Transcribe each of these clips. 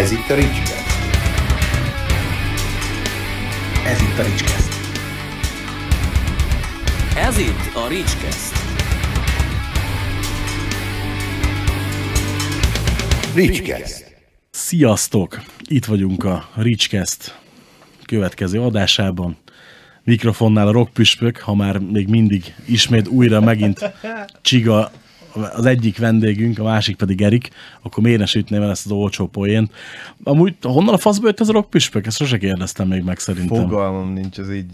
Ez itt a Ricskeszt. Ez itt a Ricskeszt. Ez itt a Ricskeszt. Ricskeszt. Sziasztok! Itt vagyunk a Ricskeszt következő adásában. Mikrofonnál a rockpüspök, ha már még mindig ismét újra megint Csiga az egyik vendégünk, a másik pedig Erik, akkor miért ne sütném el ezt az olcsó poént. Amúgy honnan a faszba jött ez a rockpüspök? Ezt sose kérdeztem még meg szerintem. Fogalmam nincs, ez így,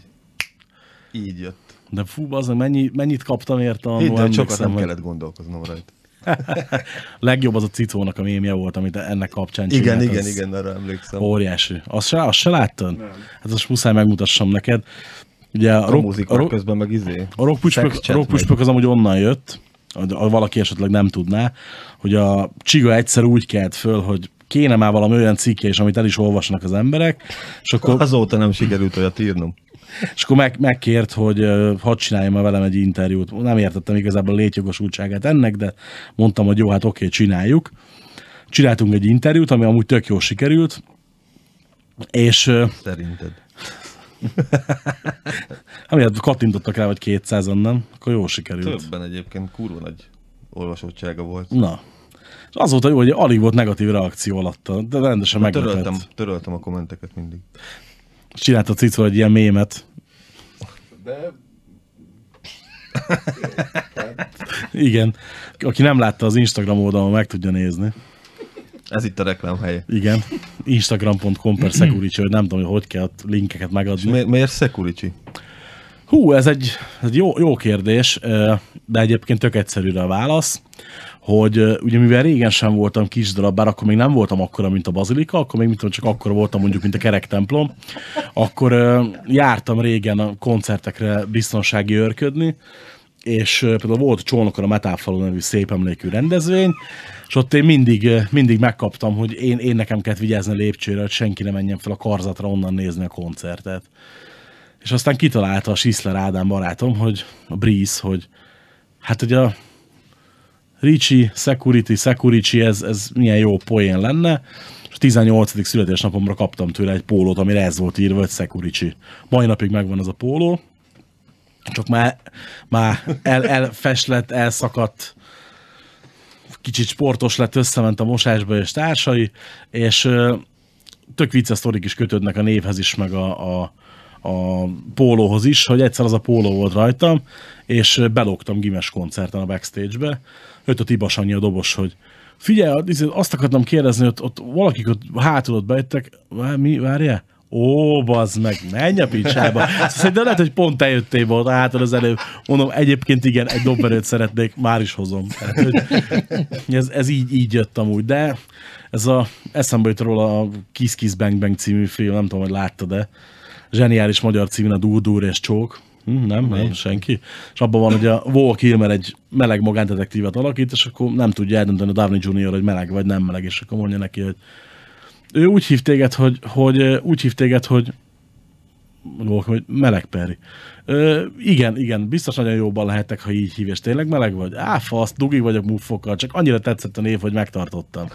így jött. De fú, az mennyi, mennyit kaptam érte annól, Hidd sokat nem hogy kellett gondolkoznom rajta. legjobb az a cicónak a mémje volt, amit ennek kapcsán Igen, csinált, igen, az igen, arra emlékszem. Óriási. Azt se, azt se láttad? Nem. Hát azt muszáj megmutassam neked. Ugye a, a rock, a, rock, közben meg izé. a a chat rockpüspök az amúgy onnan jött, a, a, valaki esetleg nem tudná, hogy a Csiga egyszer úgy kelt föl, hogy kéne már valami olyan cikke is, amit el is olvasnak az emberek, és akkor, Azóta nem sikerült olyat írnom. és akkor meg, megkért, hogy uh, hadd csináljam már velem egy interjút. Nem értettem igazából a létjogosultságát ennek, de mondtam, hogy jó, hát oké, csináljuk. Csináltunk egy interjút, ami amúgy tök jól sikerült, és uh, Szerinted. amiatt kattintottak rá, vagy 200 nem, akkor jól sikerült. Többen egyébként kurva nagy olvasottsága volt. Na. És az volt jó, hogy alig volt negatív reakció alatta, de rendesen meglepett. Töröltem, töröltem a kommenteket mindig. Csinált a cico egy ilyen mémet. De Igen. Aki nem látta az Instagram oldalon, meg tudja nézni. Ez itt a reklám helye. Igen. Instagram.com per Security, hogy nem tudom, hogy hogy kell linkeket megadni. Mi, miért Security? Hú, ez egy, ez egy jó, jó kérdés, de egyébként tök egyszerűre a válasz, hogy ugye mivel régen sem voltam kis darab, bár akkor még nem voltam akkora, mint a bazilika, akkor még mint tudom, csak akkora voltam mondjuk, mint a kerek templom, akkor jártam régen a koncertekre biztonsági őrködni, és például volt Csónokon a Metáfaló nevű szép emlékű rendezvény, és ott én mindig, mindig megkaptam, hogy én, én nekem kellett vigyázni a lépcsőre, hogy senki ne menjen fel a karzatra onnan nézni a koncertet. És aztán kitalálta a Sisler Ádám barátom, hogy a Breeze, hogy hát hogy a Ricci, Security, Security, ez, ez milyen jó poén lenne. És a 18. születésnapomra kaptam tőle egy pólót, amire ez volt írva, hogy Security. Mai napig megvan az a póló, csak már, már el, elfeslett, elszakadt, kicsit sportos lett, összement a mosásba és társai, és tök vicces sztorik is kötődnek a névhez is, meg a, a, a pólóhoz is, hogy egyszer az a póló volt rajtam, és belógtam gimes koncerten a backstage-be. Jött a Tibas annyi a dobos, hogy figyelj, azt akartam kérdezni, hogy ott, ott valakik ott hátul ott bejöttek, mi, várjál? Ó, bazd meg, menj a picsába. Szerintem lehet, hogy pont te jöttél volt hátul az előbb. Mondom, egyébként igen, egy dobberőt szeretnék, már is hozom. Tehát, hogy ez, ez így, így jött amúgy, de ez a, eszembe jut róla a Kiss Kiss Bang Bang című film, nem tudom, hogy láttad de zseniális magyar című a Dur Dur és Csók. Hm, nem, nem, senki. És abban van, hogy a Val Kilmer egy meleg magándetektívet alakít, és akkor nem tudja eldönteni a Downey Jr., hogy meleg vagy nem meleg, és akkor mondja neki, hogy ő úgy hív téged, hogy, hogy úgy hív téged, hogy Val hogy meleg Perry. Ö, igen, igen, biztos nagyon jóban lehetek, ha így hív, és tényleg meleg vagy? Á, fasz, dugi vagyok muffokkal, csak annyira tetszett a név, hogy megtartottam.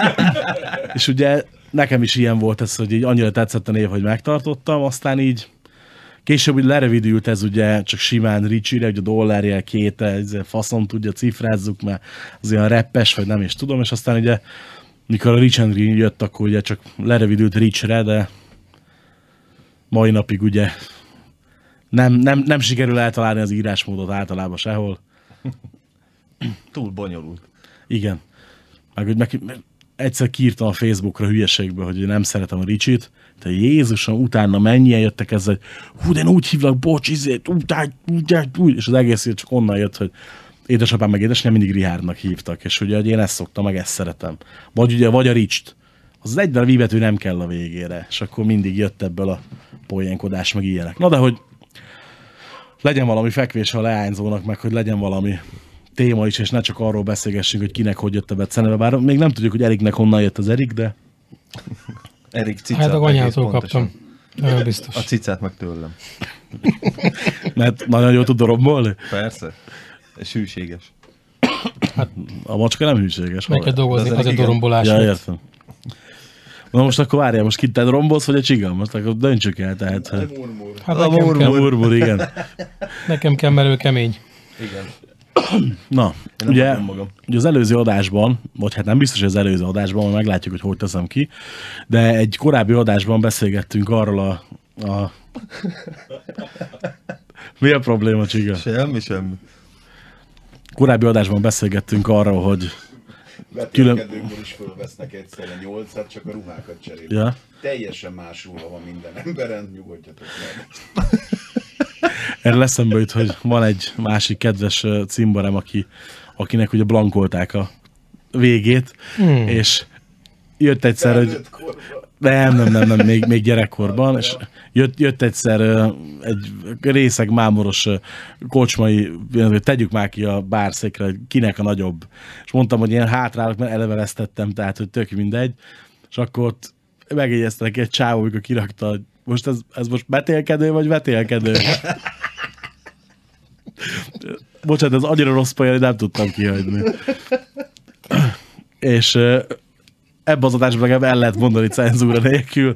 és ugye nekem is ilyen volt ez, hogy így annyira tetszett a név, hogy megtartottam, aztán így Később úgy lerövidült ez ugye csak simán Richie-re, hogy a dollárjel két faszom tudja, cifrázzuk, mert az olyan reppes, vagy nem is tudom, és aztán ugye mikor a Rich Green jött, akkor ugye csak lerövidült Rich-re, de mai napig ugye nem, nem, nem sikerül eltalálni az írásmódot általában sehol. Túl bonyolult. Igen. Meg, hogy neki, egyszer kiírtam a Facebookra hülyeségből, hogy én nem szeretem a Ricsit, de Jézusom, utána mennyien jöttek ezzel, hogy hú, de én úgy hívlak, bocs, izét, utálj, utálj, úgy, és az egész csak onnan jött, hogy édesapám meg édesanyám mindig Richardnak hívtak, és ugye hogy én ezt szoktam, meg ezt szeretem. Vagy ugye, vagy a Ricst. Az az egy darab betű nem kell a végére, és akkor mindig jött ebből a poénkodás, meg ilyenek. Na de hogy legyen valami fekvés a leányzónak, meg hogy legyen valami téma is, és ne csak arról beszélgessünk, hogy kinek hogy jött a beceneve. Bár még nem tudjuk, hogy Eriknek honnan jött az Erik, de Erik cicát Hát a egész anyától pontosan. kaptam. Nagyon biztos. A cicát meg tőlem. mert nagyon jól tud dorombolni. Persze. És hűséges. A macska nem hűséges. Meg kell dolgozni, De az a dorombolás. Ja, értem. Na most akkor várjál, most ki te rombolsz, vagy a csiga? Most akkor döntsük el, tehát. hogy- Murmur. Hát A nekem, murmur. kell, Murmur, igen. nekem kell, mert ő kemény. Igen. Na, ugye, ugye az előző adásban, vagy hát nem biztos, hogy az előző adásban, majd meglátjuk, hogy hogy teszem ki, de egy korábbi adásban beszélgettünk arról a... a... Mi a probléma, Csiga? Semmi, semmi. Korábbi adásban beszélgettünk arról, hogy... Vetélkedőkből is fölvesznek egyszerre nyolcat, csak a ruhákat cserélik. Ja, Teljesen más ruha van minden emberen, nyugodjatok meg. erre eszembe jut, hogy van egy másik kedves ö, cimborem, aki, akinek ugye blankolták a végét, hmm. és jött egyszer, hogy Felnőtt korban. Nem, nem, nem, nem még, még gyerekkorban, és jött, jött egyszer egy részeg mámoros kocsmai, hogy tegyük már ki a bárszékre, hogy kinek a nagyobb. És mondtam, hogy én hátrálok, mert eleveleztettem, tehát, hogy tök mindegy. És akkor ott megjegyezte neki egy csávó, amikor kirakta, hogy most ez, ez most betélkedő, vagy vetélkedő? Bocsánat, ez annyira rossz poén, hogy nem tudtam kihagyni. És ebbe az adásban legalább el lehet mondani cenzúra nélkül,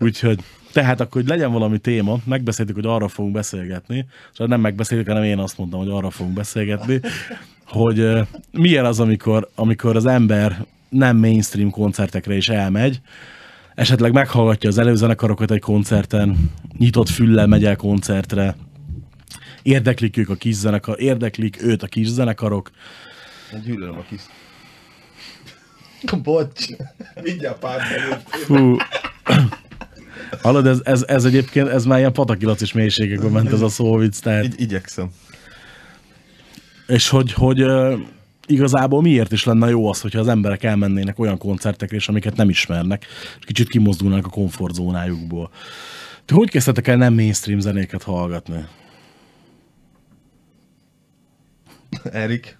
úgyhogy tehát akkor, hogy legyen valami téma, megbeszéltük, hogy arra fogunk beszélgetni, és nem megbeszéltük, hanem én azt mondtam, hogy arra fogunk beszélgetni, hogy milyen az, amikor, amikor az ember nem mainstream koncertekre is elmegy, esetleg meghallgatja az előzenekarokat egy koncerten, nyitott füllel megy el koncertre, érdeklik ők a kis zenekar, érdeklik őt a kis zenekarok, gyűlölöm a kis... Bocs. Mindjárt pár. Fú. Hallod, ez, ez, ez, egyébként, ez már ilyen patakilacis mélységekben ment ez a szóvic, tehát, Igy- igyekszem. és hogy, hogy uh, igazából miért is lenne jó az, hogyha az emberek elmennének olyan koncertekre, és amiket nem ismernek, és kicsit kimozdulnak a komfortzónájukból. Ti hogy kezdtetek el nem mainstream zenéket hallgatni? Erik.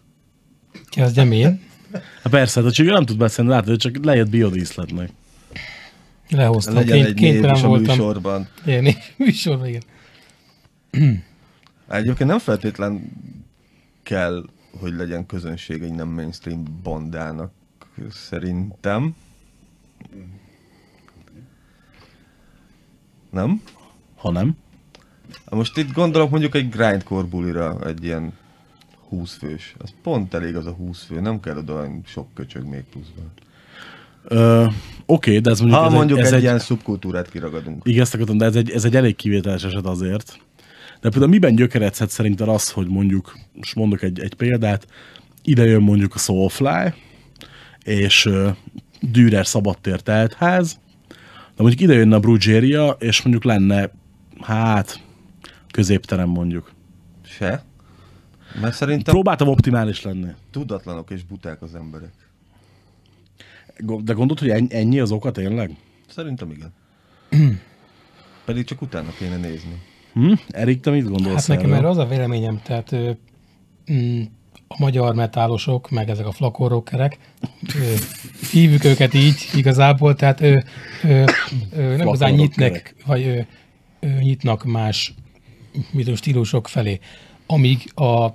Kezdjem én. Hát persze, hát a csiga nem tud beszélni, látod, csak lejött biodíszletnek. Lehoztam. Legyen Ként, egy kénytelen voltam. műsorban. Ilyen műsorban, igen. Egyébként nem feltétlen kell, hogy legyen közönség egy nem mainstream bandának, szerintem. Nem? Ha nem, Most itt gondolok mondjuk egy grindcore bulira, egy ilyen 20 fős. Az pont elég az a 20 fő, nem kell oda sok köcsög még pluszban. Ö, Oké, de ez mondjuk, Ha ez, mondjuk egy, ez egy, egy, ilyen szubkultúrát kiragadunk. Igen, ezt akartam, de ez egy, ez egy elég kivételes eset azért. De például miben gyökeredhet szerinted az, hogy mondjuk, most mondok egy, egy példát, ide jön mondjuk a Soulfly, és uh, Dürer szabadtér teltház, de mondjuk ide jönne a Brugeria, és mondjuk lenne, hát, középterem mondjuk. Se. Mert szerintem Próbáltam optimális lenni. tudatlanok és buták az emberek. Go- De gondolod, hogy ennyi, ennyi az oka tényleg? Szerintem igen. Pedig csak utána kéne nézni. Hm? Erik, te mit gondolsz Hát nekem erről? erre az a véleményem, tehát ö, mm, a magyar metálosok, meg ezek a flakorrockerek, ö, hívjuk őket így igazából, tehát ö, ö, ö, nem igazán nyitnek, vagy ö, ö, nyitnak más tudom, stílusok felé. Amíg a,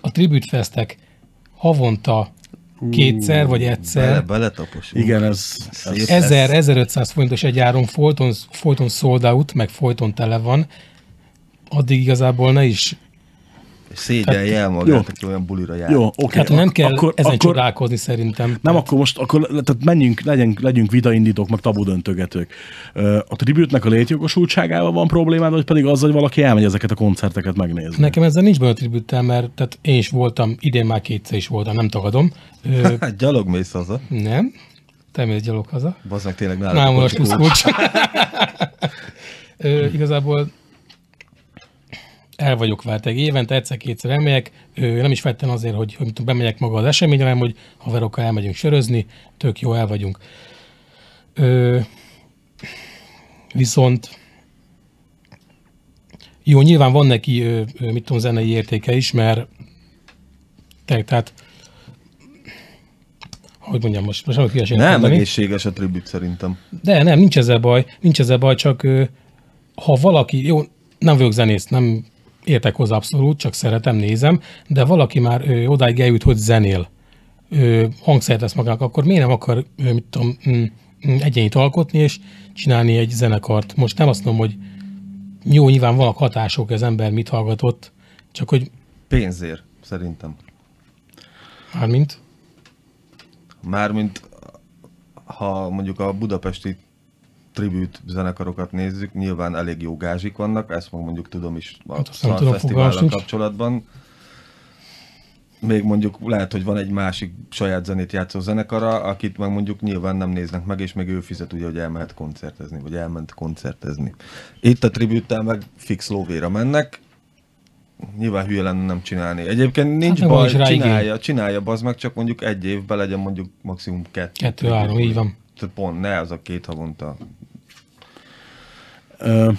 a tribütfestek havonta kétszer vagy egyszer Bele, beletaposunk. Igen, ez, ez 1000-1500 forintos egy áron folyton, folyton sold out, meg folyton tele van, addig igazából ne is. Szégyelje el jó. magát, aki olyan bulira jár. jó, oké. Hát nem kell akkor, ezen akkor, csodálkozni szerintem. Nem, akkor most akkor, tehát menjünk, legyünk, legyünk vitaindítók, meg tabu döntögetők. A tribütnek a létjogosultságával van problémád, vagy pedig az, hogy valaki elmegy ezeket a koncerteket megnézni? Nekem ezzel nincs baj a tribüttel, mert tehát én is voltam, idén már kétszer is voltam, nem tagadom. Ö, Hát gyalog mész haza. nem, te mész gyalog haza. Meg tényleg nálad. Nem a most kulcs. Igazából el vagyok válteg. Évente egyszer-kétszer elmegyek, nem is vettem azért, hogy, hogy tudom, bemegyek maga az eseményre, hanem hogy haverokkal elmegyünk sörözni, tök jó, el vagyunk. Ö, viszont jó, nyilván van neki, ö, ö, mit tudom, zenei értéke is, mert te, tehát hogy mondjam, most, most nem akarok hülyeséget Nem mondani. egészséges a tribüt szerintem. De nem, nincs ezzel baj, nincs ezzel baj, csak ö, ha valaki, jó, nem vagyok zenész, nem értek hozzá abszolút, csak szeretem, nézem, de valaki már ö, odáig eljut, hogy zenél, ö, hangszert tesz magának, akkor miért nem akar, ö, mit tudom, mm, mm, egyenit alkotni, és csinálni egy zenekart. Most nem azt mondom, hogy jó, nyilván vannak hatások, az ember mit hallgatott, csak hogy Pénzért, szerintem. mármint, Mármint ha mondjuk a budapesti tribut zenekarokat nézzük, nyilván elég jó gázsik vannak, ezt meg mondjuk tudom is a Hát Fesztivállal kapcsolatban. Még mondjuk lehet, hogy van egy másik saját zenét játszó zenekara, akit meg mondjuk nyilván nem néznek meg, és még ő fizet ugye, hogy elmehet koncertezni, vagy elment koncertezni. Itt a tribüttel meg fix lóvéra mennek, nyilván hülye lenne nem csinálni. Egyébként nincs Hát meg baj, csinálja, csinálja, bazd meg, csak mondjuk egy évben legyen mondjuk maximum kettő. kettő-három, így van. Tehát pont, ne az a két havonta. Ö,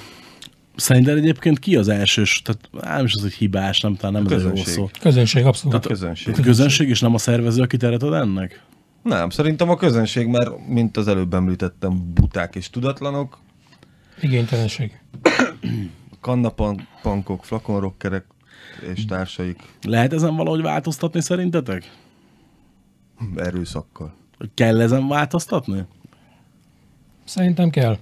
Szerinted egyébként ki az elsős, tehát nem is az, hogy hibás, nem, talán nem ez a jó szó. Közönség, abszolút. A közönség. A közönség és nem a szervező, aki teret ad ennek? Nem, szerintem a közönség, mert mint az előbb említettem, buták és tudatlanok, Igénytelenség. kannapankok, flakonrokkerek és társaik Lehet ezen valahogy változtatni szerintetek? erőszakkal. Kell ezen változtatni? Szerintem kell.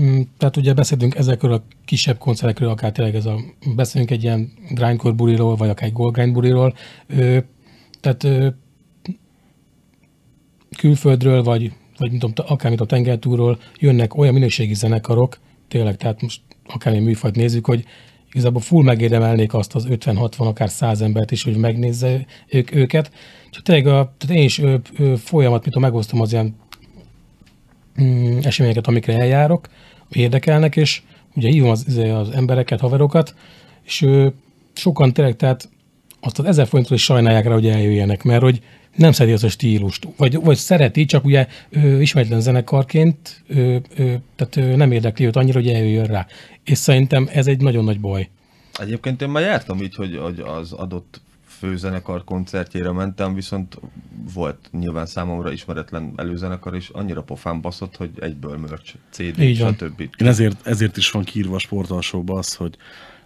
Mm, Tehát ugye beszélünk ezekről a kisebb koncertekről, akár tényleg ez a, beszélünk egy ilyen grindcore buliról, vagy akár egy gold grind buliról. Tehát külföldről, vagy, vagy mint tudom, akár mint a tengertúról jönnek olyan minőségi zenekarok, tényleg, tehát most akármilyen műfajt nézzük, hogy igazából full megérdemelnék azt az 50-60, akár 100 embert is, hogy megnézze ők, őket. Csak tényleg a, tehát én is ö, ö, folyamat, mint megosztom az ilyen mm, eseményeket, amikre eljárok, érdekelnek, és ugye hívom az, izé, az embereket, haverokat, és ő, sokan tényleg, tehát azt az ezer forintot is sajnálják rá, hogy eljöjjenek, mert hogy nem szereti az a stílust, vagy, vagy szereti, csak ugye ő, ismeretlen zenekarként, ő, ő, tehát ő, nem érdekli őt annyira, hogy eljöjjön rá. És szerintem ez egy nagyon nagy baj. Egyébként én már jártam így, hogy, hogy az adott főzenekar koncertjére mentem, viszont volt nyilván számomra ismeretlen előzenekar, és annyira pofán baszott, hogy egyből merch, CD, Így stb. Én ezért, ezért is van kiírva a sportalsóba az, hogy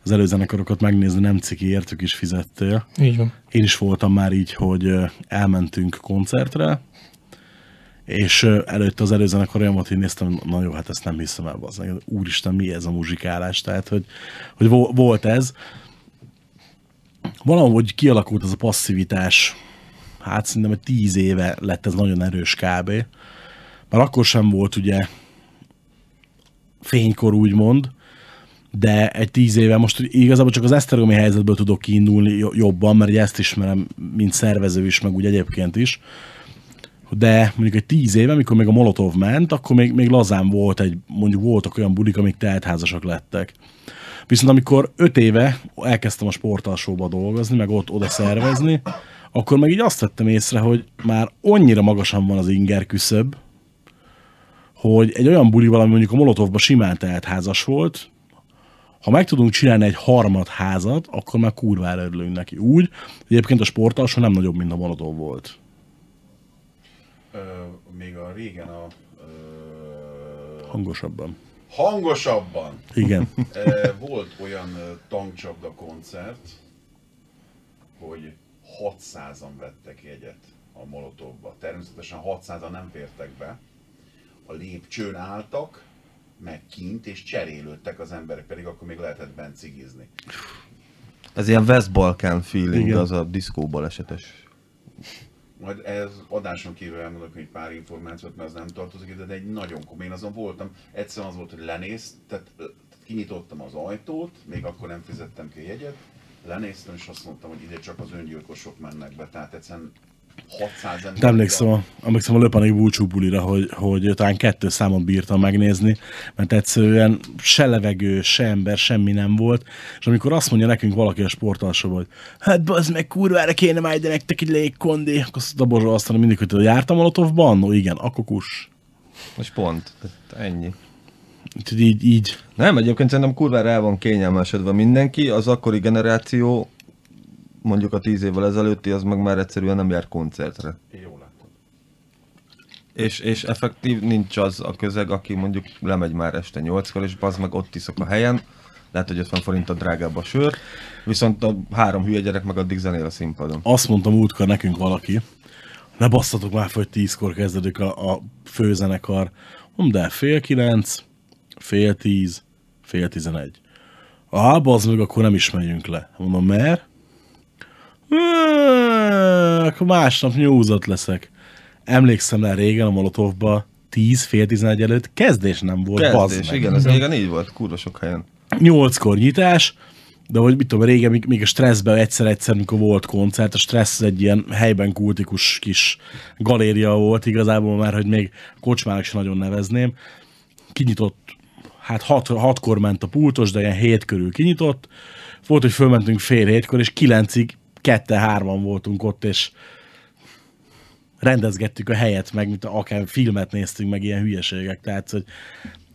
az előzenekarokat megnézni nem ciki, értük is fizettél. Így van. Én is voltam már így, hogy elmentünk koncertre, és ö, előtte az előzenekar olyan volt, hogy néztem, na jó, hát ezt nem hiszem el, az úristen, mi ez a muzsikálás, tehát, hogy, hogy vo- volt ez. Valahogy kialakult ez a passzivitás, hát szerintem egy tíz éve lett ez nagyon erős kb. Már akkor sem volt ugye fénykor úgymond, de egy tíz éve most igazából csak az esztergomi helyzetből tudok kiindulni jo- jobban, mert ezt ismerem, mint szervező is, meg úgy egyébként is. De mondjuk egy tíz éve, amikor még a Molotov ment, akkor még, még lazán volt egy, mondjuk voltak olyan bulik, amik teltházasak lettek. Viszont amikor öt éve elkezdtem a sportalsóba dolgozni, meg ott oda szervezni, akkor meg így azt vettem észre, hogy már annyira magasan van az inger küszöb, hogy egy olyan buli valami mondjuk a Molotovban simán teltházas volt, ha meg tudunk csinálni egy harmad házat, akkor már kurvára örülünk neki. Úgy, egyébként a sportalsó nem nagyobb, mint a Molotov volt. Ö, még a régen a... Ö, Hangosabban. hangosabban. Igen. Volt olyan tankcsapda koncert, hogy 600-an vettek jegyet a Molotovba. Természetesen 600-an nem fértek be. A lépcsőn álltak, meg kint, és cserélődtek az emberek, pedig akkor még lehetett bent cigizni. Ez ilyen West Balkan feeling, Igen. Az a diszkó balesetes. Majd ez adáson kívül elmondok egy pár információt, mert az nem tartozik ide, de egy nagyon komoly. Én azon voltam, egyszerűen az volt, hogy lenéz, tehát kinyitottam az ajtót, még akkor nem fizettem ki a jegyet, lenéztem, és azt mondtam, hogy ide csak az öngyilkosok mennek be, tehát egyszerűen 600 ember. Emlékszem a, emlékszem a Löpanik búcsú bulira, hogy, hogy talán kettő számot bírtam megnézni, mert egyszerűen se levegő, se ember, semmi nem volt, és amikor azt mondja nekünk valaki a sportalsóban, hogy hát bazd meg, kurvára kéne már ide nektek egy légkondi, akkor azt a Bozsó azt mondja mindig, hogy jártam Molotovban, annó, igen, akkor kus. És pont. Ennyi. Úgyhogy így, így, Nem, egyébként szerintem kurvára el van kényelmesedve mindenki, az akkori generáció, mondjuk a tíz évvel ezelőtti, az meg már egyszerűen nem jár koncertre. Látod. És, és effektív nincs az a közeg, aki mondjuk lemegy már este nyolckor, és bazd meg ott iszok a helyen, lehet, hogy 50 forint a drágább a sör, viszont a három hülye gyerek meg addig zenél a színpadon. azt mondta múltkor nekünk valaki, ne basszatok már hogy tízkor kezdődik a, a főzenekar. Mondom, de fél kilenc, fél tíz, fél tizenegy. Ah, bazd meg, akkor nem is megyünk le. Mondom, mert? "Eee, Akkor másnap nyúzott leszek. Emlékszem rá régen a Molotovba, 10 fél 11 előtt kezdés nem volt, Kezdés, meg. igen, ez régen így volt, kurva sok helyen. Nyolckor nyitás, de hogy mit tudom, régen még, még a stresszben egyszer-egyszer, mikor volt koncert, a stressz egy ilyen helyben kultikus kis galéria volt igazából már, hogy még kocsmának sem nagyon nevezném. Kinyitott, hát hat, hatkor ment a pultos, de ilyen hét körül kinyitott. Volt, hogy fölmentünk fél hétkor, és kilencig kette-hárman voltunk ott, és rendezgettük a helyet, meg mint akár filmet néztünk, meg ilyen hülyeségek. Tehát, hogy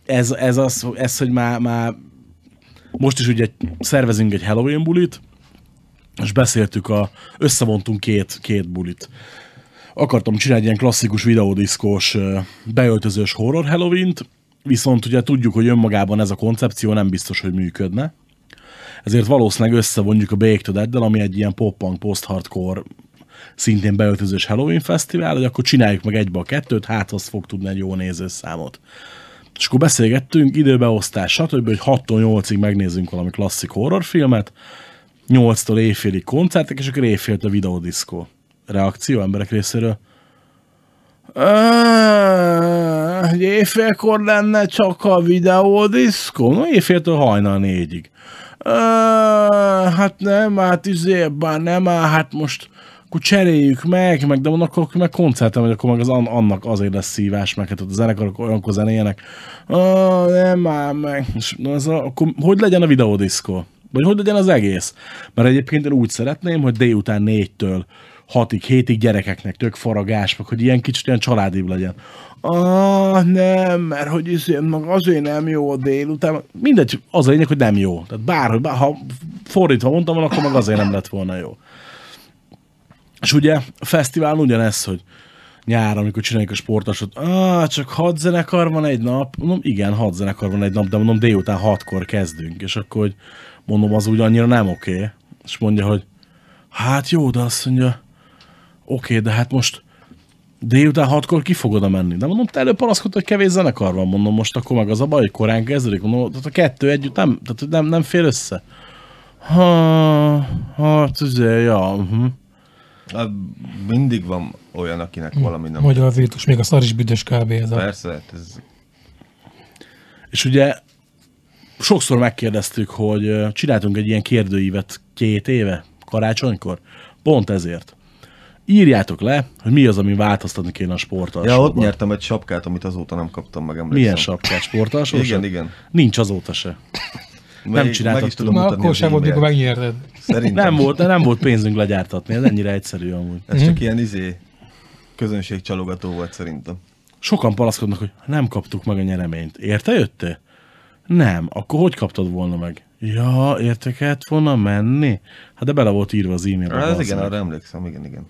ez, ez az, ez, hogy már, már most is ugye szervezünk egy Halloween bulit, és beszéltük a, összevontunk két, két bulit. Akartam csinálni egy ilyen klasszikus videódiszkós, ö, beöltözős horror Halloween-t, viszont ugye tudjuk, hogy önmagában ez a koncepció nem biztos, hogy működne. Ezért valószínűleg összevonjuk a Baked Dead-del, ami egy ilyen pop-punk, post-hardcore, szintén beöltözős Halloween fesztivál, hogy akkor csináljuk meg egybe a kettőt, hát az fog tudni egy jó nézőszámot. És akkor beszélgettünk, időbeosztás, stb., hogy 6-tól 8-ig megnézzünk valami klasszik horrorfilmet, 8-tól éjfélig koncertek, és akkor éjféltől videódiszkó. Reakció emberek részéről? "Áh, Hogy éjfélkor lenne csak a videódiszkó? No, éjféltől hajnal négyig. "Áh, Hát nem, hát izé, bár nem, hát most akkor cseréljük meg, meg de mondom, akkor meg koncertem, vagy akkor meg az, an- annak azért lesz szívás, meg hát a zenekarok olyankor zenéjenek. Nem már meg. És na, ez a, akkor hogy legyen a videódiszkó? Vagy hogy legyen az egész? Mert egyébként én úgy szeretném, hogy délután négytől hatig, hétig gyerekeknek tök faragás, meg hogy ilyen kicsit ilyen családibb legyen. Ah, nem, mert hogy izé, meg azért nem jó a délután. Mindegy, az a lényeg, hogy nem jó. Tehát bárhogy, bár, ha fordítva mondtam volna, akkor meg azért nem lett volna jó. És ugye a fesztiválon ugyanez, hogy nyáron, amikor csináljuk a sportosot, ah, csak hat zenekar van egy nap. Mondom, igen, hat zenekar van egy nap, de mondom, délután hatkor kezdünk. És akkor, hogy mondom, az úgy annyira nem oké. Okay. És mondja, hogy hát jó, de azt mondja, oké, okay, de hát most délután hatkor ki fog oda menni. De mondom, te előbb panaszkodtad, hogy kevés zenekar van, mondom, most akkor meg az a baj, hogy korán kezdődik. Mondom, tehát a kettő együtt nem, tehát nem, nem fér össze. Ha, hát, azért, ja, uh-huh. Hát mindig van olyan, akinek valami nem... Magyar virtus, még a szar is büdös kb. ez a... Persze, hát ez És ugye sokszor megkérdeztük, hogy csináltunk egy ilyen kérdőívet két éve, karácsonykor, pont ezért. Írjátok le, hogy mi az, ami változtatni kéne a sportalsóban. Ja, ott nyertem egy sapkát, amit azóta nem kaptam meg, emlékszem. Milyen sapkát sportalsó? Igen, igen. Nincs azóta se. Meg, csináltad meg is tudom Na, mutatni akkor sem volt, mikor megnyerted. Szerintem. Nem volt, nem volt pénzünk legyártatni, ez ennyire egyszerű amúgy. Ez csak ilyen izé, közönségcsalogató volt szerintem. Sokan palaszkodnak, hogy nem kaptuk meg a nyereményt. Érte jöttél? Nem. Akkor hogy kaptad volna meg? Ja, érte kellett volna menni? Hát de bele volt írva az e-mailbe. Ez bazd igen, arra emlékszem, igen, igen.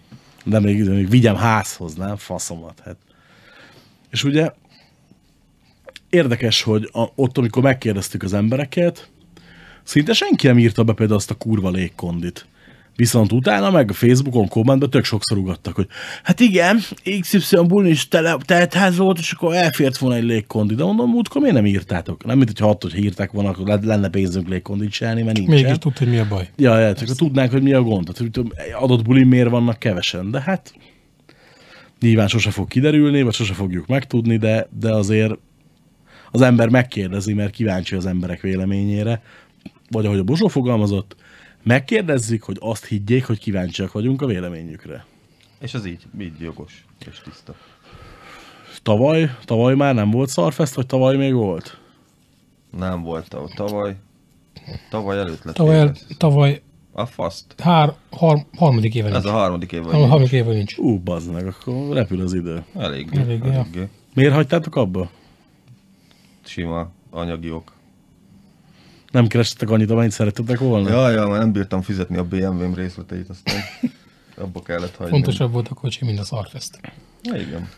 De még, de még vigyem házhoz, nem? Faszomat. Hát. És ugye érdekes, hogy a, ott, amikor megkérdeztük az embereket, szinte senki nem írta be például azt a kurva légkondit. Viszont utána meg a Facebookon kommentben tök sokszor ugattak, hogy hát igen, XY bulin is tele, teltház volt, és akkor elfért volna egy légkondi. De mondom, múltkor miért nem írtátok? Nem, mint hogyha attól, hogy írták volna, akkor le- lenne pénzünk légkondit csinálni, mert nincsen. Mégis tudta, hogy mi a baj. Ja, ja, csak tudnánk, hogy mi a gond. Tehát, hogy adott bulin miért vannak kevesen, de hát nyilván sose fog kiderülni, vagy sose fogjuk megtudni, de, de azért az ember megkérdezi, mert kíváncsi az emberek véleményére, vagy ahogy a Bozsó fogalmazott, megkérdezzük, hogy azt higgyék, hogy kíváncsiak vagyunk a véleményükre. És az így, így jogos és tiszta. Tavaly, tavaly már nem volt Szarfest, vagy tavaly még volt? Nem volt tavaly. Tavaly előtt lett Tavaly, el, tavaly A faszt. hár, har, harmadik éve Ez nincs. a harmadik év A vagy. harmadik éve nincs. Ú, bazd meg, akkor repül az idő. Elég. Elég, ja. Eléggé. Miért hagytátok abba? Sima anyagi ok. Nem kerestetek annyit, amennyit szerettetek volna? Ja, ja, már nem bírtam fizetni a BMW-m részleteit, aztán abba kellett hagyni. Fontosabb volt a kocsi, mint a szarfest. Ja, igen.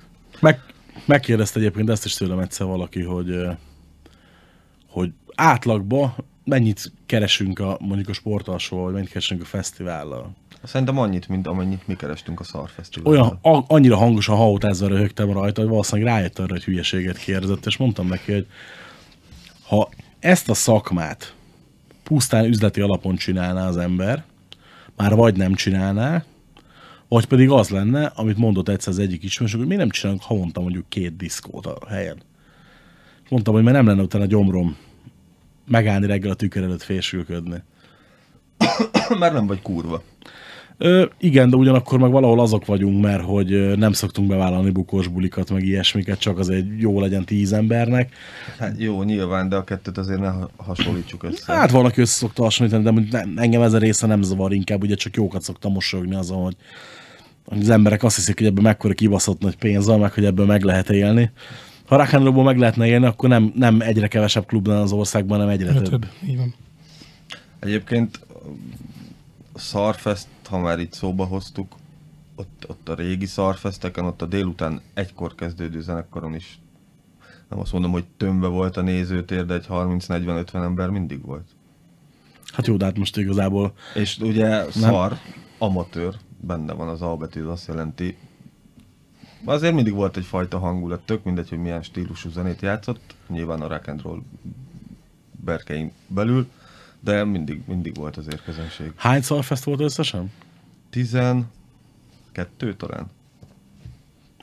Meg, megkérdezte egyébként ezt is tőlem egyszer valaki, hogy, hogy átlagban mennyit keresünk a, mondjuk a sportalsóval, vagy mennyit keresünk a fesztivállal. Szerintem annyit, mint amennyit mi kerestünk a szarfesztiválon. Olyan, a, annyira hangosan hautázva röhögtem rajta, hogy valószínűleg rájött arra, hogy hülyeséget kérdezett, és mondtam neki, hogy ha ezt a szakmát pusztán üzleti alapon csinálná az ember, már vagy nem csinálná, vagy pedig az lenne, amit mondott egyszer az egyik ismerős, hogy mi nem csinálunk havonta mondjuk két diszkót a helyen. Mondtam, hogy mert nem lenne utána gyomrom megállni reggel a tükör előtt fésülködni. Már nem vagy kurva. Ö, igen, de ugyanakkor meg valahol azok vagyunk, mert hogy nem szoktunk bevállalni bukós bulikat, meg ilyesmiket, csak azért jó legyen tíz embernek. Hát jó, nyilván, de a kettőt azért ne ha- hasonlítsuk össze. Hát van, aki össze szokta hasonlítani, de engem ez a része nem zavar, inkább ugye csak jókat szoktam mosolyogni azon, hogy hogy az emberek azt hiszik, hogy ebben mekkora kibaszott nagy pénz van, meg hogy ebből meg lehet élni. Ha Rákánról meg lehetne élni, akkor nem, nem egyre kevesebb klub lenne az országban, hanem egyre több. több. Így van. Egyébként Szarfest, ha már itt szóba hoztuk, ott, ott a régi Szarfesteken, ott a délután egykor kezdődő zenekaron is nem azt mondom, hogy tömve volt a nézőtér, de egy 30-40-50 ember mindig volt. Hát jó, de hát most igazából És ugye szar, amatőr, benne van az A betű, az azt jelenti. Azért mindig volt egyfajta hangulat, tök mindegy, hogy milyen stílusú zenét játszott, nyilván a rock and roll berkein belül, de mindig, mindig volt azért közönség. hány szarfest volt összesen? 12 talán.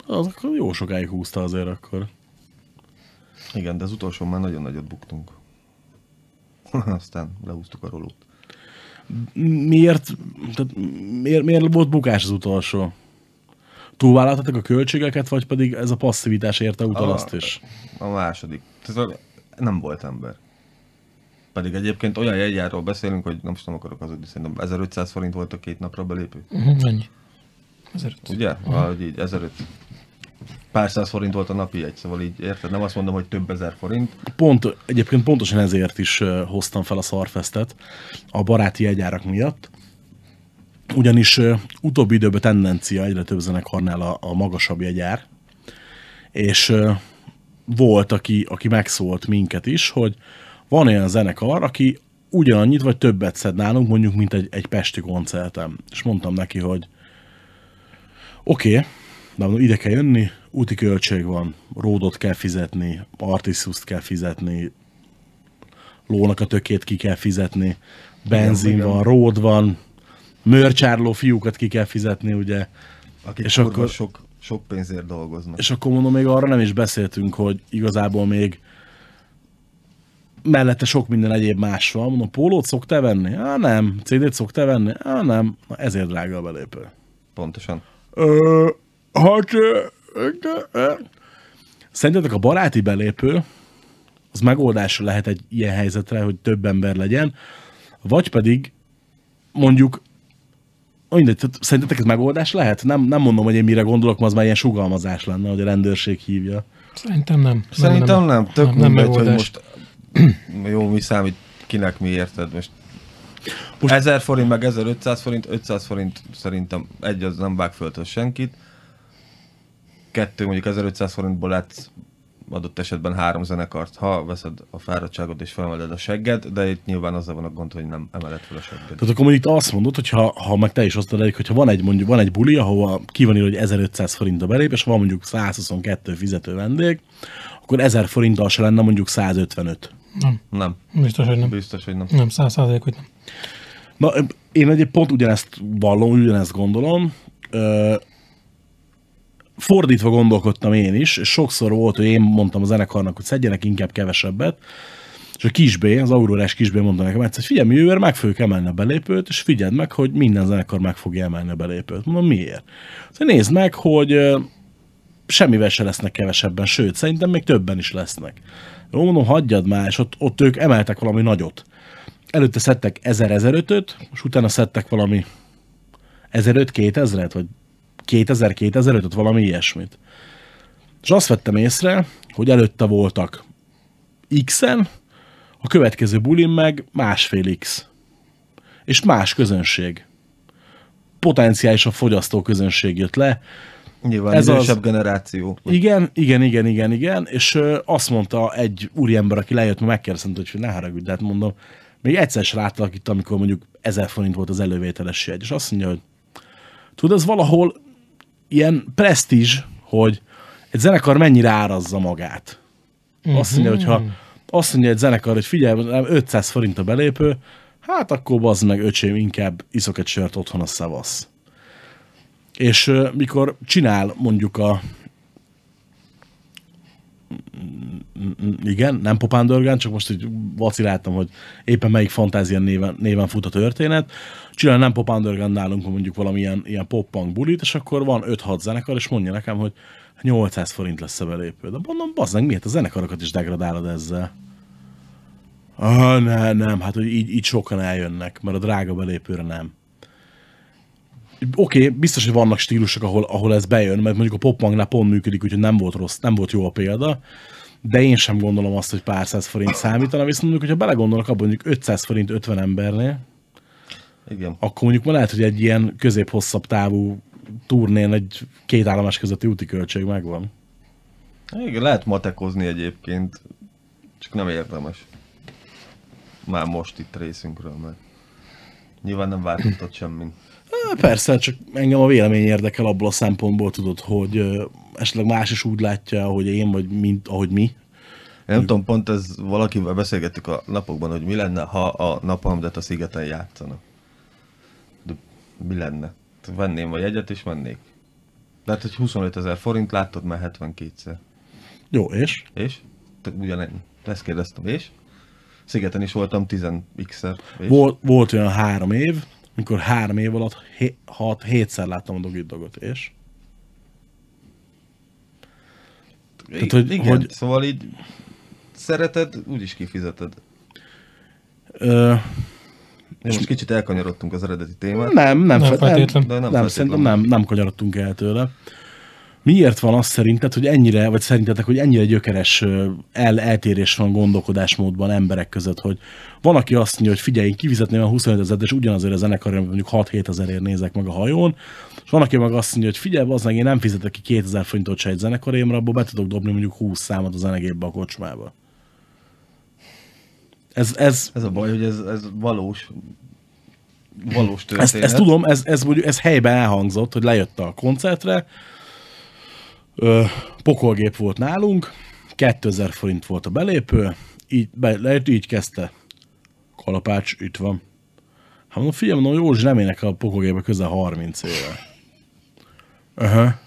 Az akkor jó sokáig húzta azért akkor. Igen, de az utolsó már nagyon nagyot buktunk. Aztán lehúztuk a rolót. Miért, tehát miért, miért volt bukás az utolsó? Túlvállaltatok a költségeket, vagy pedig ez a passzivitás érte utal A- azt is? A második. Tehát nem volt ember. Pedig egyébként olyan jegyáról beszélünk, hogy nem is nem akarok hazudni, szerintem 1500 forint volt a két napra belépő. Uh-huh, ennyi. Ezért. Ugye? Valahogy így 1500. Pár száz forint volt a napi jegy, szóval így érted? Nem azt mondom, hogy több ezer forint. Pont, egyébként pontosan ezért is hoztam fel a Szarfestet, a baráti jegyárak miatt. Ugyanis utóbbi időben tendencia egyre több zenekarnál a, a magasabb jegyár, és volt, aki, aki megszólt minket is, hogy van olyan zenekar, aki ugyanannyit vagy többet szed nálunk, mondjuk, mint egy, egy pesti koncertem. És mondtam neki, hogy oké, okay, de mondom, ide kell jönni, úti költség van, ródot kell fizetni, artisztuszt kell fizetni, lónak a tökét ki kell fizetni, benzin igen. van, ród van, mörcsárló fiúkat ki kell fizetni, ugye. Akik És akkor- sok, sok pénzért dolgoznak. És akkor mondom, még arra nem is beszéltünk, hogy igazából még mellette sok minden egyéb más van. Mondom, pólót szoktál venni? Á, nem. CD-t szoktál venni? Á, nem. Na, ezért drága a belépő. Pontosan. Ö, hát... ö, ö, ö. Szerintetek a baráti belépő az megoldás lehet egy ilyen helyzetre, hogy több ember legyen, vagy pedig mondjuk mindegy, szerintetek ez megoldás lehet? Nem, nem mondom, hogy én mire gondolok, mert az már ilyen sugalmazás lenne, hogy a rendőrség hívja. Szerintem nem. Szerintem nem, tök nem, nem, nem mindegy, hogy megoldás. most jó, mi számít, kinek mi érted most. Most- most 1000 forint, meg 1500 forint, 500 forint szerintem egy az nem vág föl senkit. Kettő, mondjuk 1500 forintból látsz adott esetben három zenekart, ha veszed a fáradtságot és felemeled a segged, de itt nyilván azzal van a gond, hogy nem emeled fel a segged. Tehát akkor mondjuk te azt mondod, hogy ha, ha meg te is osztod elég, hogyha van egy, mondjuk, van egy buli, ahova ki van írva, hogy 1500 forint a belép, és van mondjuk 122 fizető vendég, akkor 1000 forinttal se lenne mondjuk 155. Nem. Nem, Biztos, hogy nem. biztos, hogy nem. Nem, száz százalék, hogy nem. Na, én egyébként pont ugyanezt vallom, ugyanezt gondolom. Ö, fordítva gondolkodtam én is, és sokszor volt, hogy én mondtam a zenekarnak, hogy szedjenek inkább kevesebbet, és a kisbé, az aurórás kisbé mondta nekem egyszer, hogy figyelj, mi jövőre meg fogjuk emelni a belépőt, és figyeld meg, hogy minden zenekar meg fogja emelni a belépőt. Mondom, miért? Szóval nézd meg, hogy semmivel se lesznek kevesebben, sőt, szerintem még többen is lesznek. Jó, mondom, hagyjad már, és ott, ott ők emeltek valami nagyot. Előtte szedtek 1000-1005-öt, és utána szedtek valami 1005-2000-et, vagy 2000-2005-öt, valami ilyesmit. És azt vettem észre, hogy előtte voltak X-en, a következő bulin meg másfél X. És más közönség. Potenciálisan fogyasztó közönség jött le, Nyilván Ez Ez az- idősebb generáció. igen, igen, igen, igen, igen, és ö, azt mondta egy úriember, aki lejött, megkérdeztem, hogy ne haragudj, de hát mondom, még egyszer is láttalak itt, amikor mondjuk 1000 forint volt az elővételes jegy, és azt mondja, hogy tudod, ez valahol ilyen presztízs, hogy egy zenekar mennyire árazza magát. Azt mondja, hogy ha azt mondja egy zenekar, hogy figyelj, nem, 500 forint a belépő, hát akkor bazd meg, öcsém, inkább iszok egy sört otthon a szavasz. És mikor csinál mondjuk a igen, nem Popándorgán, csak most így vaciláltam, hogy éppen melyik fantázia néven, néven fut a történet. Csinál nem Popándorgán nálunk mondjuk valamilyen ilyen pop-punk bulit, és akkor van 5-6 zenekar, és mondja nekem, hogy 800 forint lesz a belépő. De mondom, bazd meg, miért a zenekarokat is degradálod ezzel? Ah, nem, nem, hát hogy így, így sokan eljönnek, mert a drága belépőre nem. Oké, okay, biztos, hogy vannak stílusok, ahol, ahol ez bejön, mert mondjuk a popmagnál pont működik, úgyhogy nem volt rossz, nem volt jó a példa, de én sem gondolom azt, hogy pár száz forint számítana, viszont mondjuk, hogyha belegondolok abban, mondjuk 500 forint 50 embernél, Igen. akkor mondjuk ma lehet, hogy egy ilyen közép-hosszabb távú turnén egy két állomás közötti úti költség megvan. Igen, lehet matekozni egyébként, csak nem érdemes. Már most itt részünkről, mert nyilván nem változtat semmin. Há, Persze, csak engem a vélemény érdekel abból a szempontból, tudod, hogy ö, esetleg más is úgy látja, hogy én, vagy mint ahogy mi. Én nem tudom, pont ez valakivel beszélgettük a napokban, hogy mi lenne, ha a napalmdet a szigeten játszana. De mi lenne? Venném a jegyet és mennék. Lehet, hogy 25 ezer forint, láttad már 72-szer. Jó, és? És? Ugyanennyi. Ezt kérdeztem, és? Szigeten is voltam 10x-szer. És? Volt, volt olyan három év, amikor három év alatt hé, hat, hétszer láttam a dogit dogot, és? Tehát, hogy- igen, hogy- szóval így szereted, úgyis kifizeted. Ö, És most kicsit elkanyarodtunk az eredeti témát. nem, nem, Nem fe- feltétlen. De Nem, nem nem szerintem nem, nem kanyarodtunk el tőle. Miért van az szerinted, hogy ennyire, vagy szerintetek, hogy ennyire gyökeres el, eltérés van gondolkodásmódban emberek között, hogy van, aki azt mondja, hogy figyelj, én kifizetném a 25 ezeret, és ugyanazért a zenekarért mondjuk 6-7 ezerért nézek meg a hajón, és van, aki meg azt mondja, hogy figyelj, az én nem fizetek ki 2000 forintot se egy zenekarémra, abból be tudok dobni mondjuk 20 számot a zenegépbe a kocsmába. Ez, ez, Ez a baj, hogy ez, ez valós, valós történet. ezt, ezt tudom, ez, ez, mondjuk, ez helyben elhangzott, hogy lejött a koncertre, ö, pokolgép volt nálunk, 2000 forint volt a belépő, így, be, így kezdte. Kalapács, itt van. Hát mondom, figyelj, mondom, Józsi nem énekel a pokolgépbe közel 30 éve. Aha.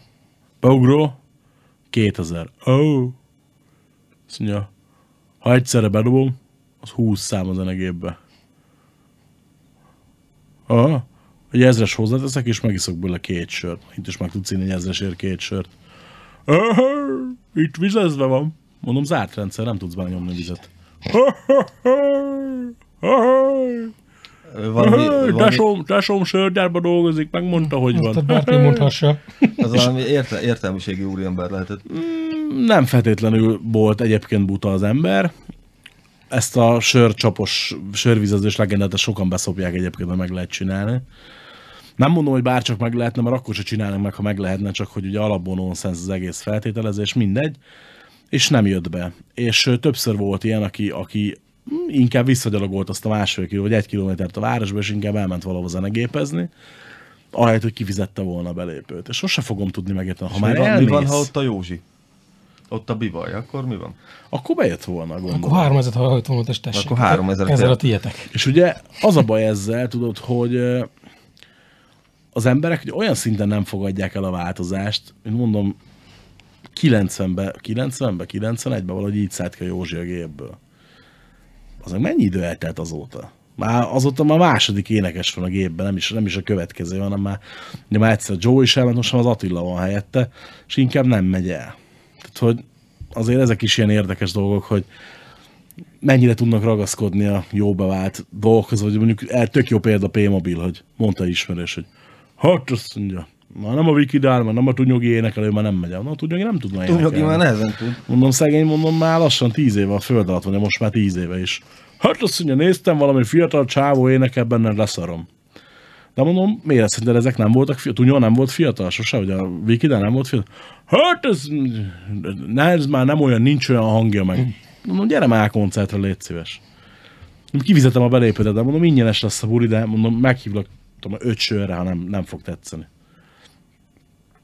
Beugró, 2000. Oh. Azt mondja, ha egyszerre bedobom, az 20 szám a zenegépbe. Aha. Egy ezres hozzáteszek, és megiszok belőle két sört. Itt is meg tudsz inni egy ezresért két sört. Aha, itt vizezve van. Mondom, zárt rendszer, nem tudsz belenyomni vizet. Valami, valami, Tesóm, tesóm sörgyárba dolgozik, megmondta, hogy Tehát van. bárki mondhassa. az valami érte, értelmiségi úriember lehetett. Nem feltétlenül volt egyébként buta az ember. Ezt a sörcsapos, sörvizezős legendát sokan beszopják egyébként, ha meg lehet csinálni. Nem mondom, hogy bárcsak meg lehetne, mert akkor se csinálnak meg, ha meg lehetne, csak hogy ugye alapból nonsens az egész feltételezés, mindegy. És nem jött be. És többször volt ilyen, aki, aki mm, inkább visszagyalogolt azt a másfél kiló, vagy egy kilométert a városba, és inkább elment valahova zenegépezni, ahelyett, hogy kifizette volna a belépőt. És sose fogom tudni megérteni. Ha Ha már mi, van, mi elmész, van, ha ott a Józsi? Ott a bivaj, akkor mi van? akkor bejött volna, gondolom. Akkor 3000 hajt volna, és tessék. Akkor 3000 Ezzel a tietek. És ugye az a baj ezzel, tudod, hogy az emberek ugye olyan szinten nem fogadják el a változást, mint mondom, 90-ben, 90-ben, 91-ben valahogy így szállt ki a Józsi a gépből. Az mennyi idő eltelt azóta? Már azóta már második énekes van a gépben, nem is, nem is a következő, hanem már, ugye már egyszer Joe is elment, most már az Attila van helyette, és inkább nem megy el. Tehát, hogy azért ezek is ilyen érdekes dolgok, hogy mennyire tudnak ragaszkodni a jó bevált dolgokhoz, vagy mondjuk tök jó példa P-mobil, hogy mondta ismerős, hogy hát azt mondja, már nem a Wikidál, már nem a Tunyogi énekelő, már nem megy. Na, a Tunyogi nem tudna énekelni. már nehezen tud. Mondom, szegény, mondom, már lassan tíz éve a föld alatt van, most már tíz éve is. Hát azt mondja, néztem valami fiatal csávó énekel benne, leszarom. De mondom, miért szerinted ezek nem voltak fiatal? Tunyó nem volt fiatal sose, hogy a Wikida nem volt fiatal? Hát ez, ne, ez már nem olyan, nincs olyan hangja meg. Mondom, gyere már koncertre, légy szíves. Kifizetem a belépődet, de mondom, ingyenes lesz a buli, de mondom, meghívlak tudom, öt sörre, ha nem, nem fog tetszeni.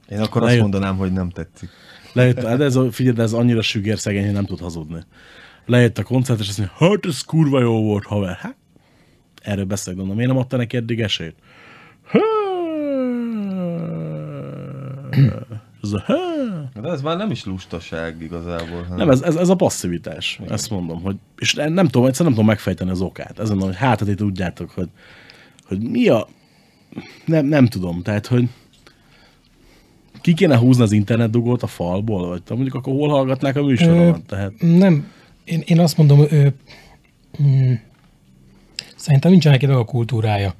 Én akkor Lejött. azt mondanám, hogy nem tetszik. Lejött, de ez, a- figyelj, de ez annyira sügér szegény, hogy nem tud hazudni. Lejött a koncert, és azt mondja, hát ez kurva jó volt, haver. Hát, erről beszélek, mondom, miért nem adta neki eddig esélyt? Há. Ez a. De ez már nem is lustaság igazából. Hanem Nem, ez, ez, ez a passzivitás. Ezt mondom, hogy, és nem tudom, egyszerűen nem tudom megfejteni az okát. Ezen hogy hát, hogy tudjátok, hogy, hogy mi a... Nem, nem tudom, tehát, hogy ki kéne húzni az internetdugót a falból, vagy mondjuk akkor hol hallgatnák a műsoromat? Tehát, Nem, én, én azt mondom, ö, mm, szerintem nincsen neki a kultúrája.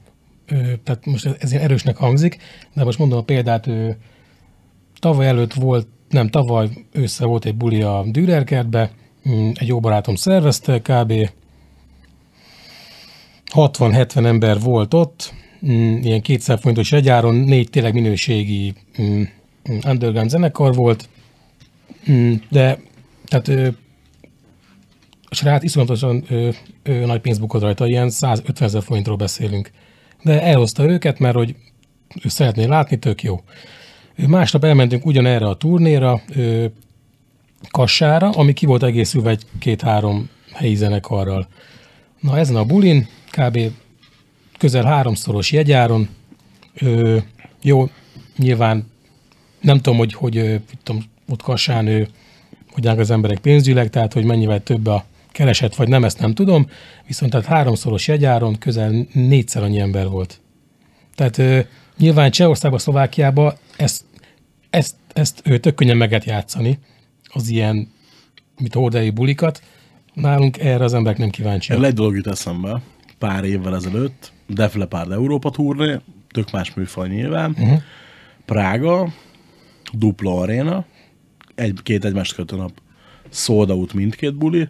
Ö, tehát most ez, ilyen erősnek hangzik, de most mondom a példát, ö, tavaly előtt volt, nem, tavaly össze volt egy buli a Dürerkertbe, mm, egy jó barátom szervezte, kb. 60-70 ember volt ott, ilyen 200 forintos egyáron, négy tényleg minőségi mm, mm, underground zenekar volt, mm, de tehát a srác iszonyatosan ö, ö, nagy pénzt bukott rajta, ilyen 150 ezer forintról beszélünk. De elhozta őket, mert hogy ő szeretné látni, tök jó. Másnap elmentünk ugyanerre a turnéra, ö, Kassára, ami ki volt egészülve egy két-három helyi zenekarral. Na ezen a bulin, kb. Közel háromszoros jegyáron, ö, jó, nyilván nem tudom, hogy, hogy mit tudom, ott Kassán ő, hogy az emberek pénzügyileg, tehát hogy mennyivel több a kereset, vagy nem, ezt nem tudom. Viszont tehát háromszoros jegyáron közel négyszer annyi ember volt. Tehát ö, nyilván Csehországban, Szlovákiában ezt, ezt, ezt ő tök könnyen meg lehet játszani, az ilyen, mit hordai bulikat. Nálunk erre az emberek nem kíváncsiak. erről egy dolog jut eszembe. Pár évvel ezelőtt, Def Leppard Európa turné, tök más műfaj nyilván, uh-huh. Prága, dupla aréna, egy-két egymást követő nap. Sold out mindkét buli,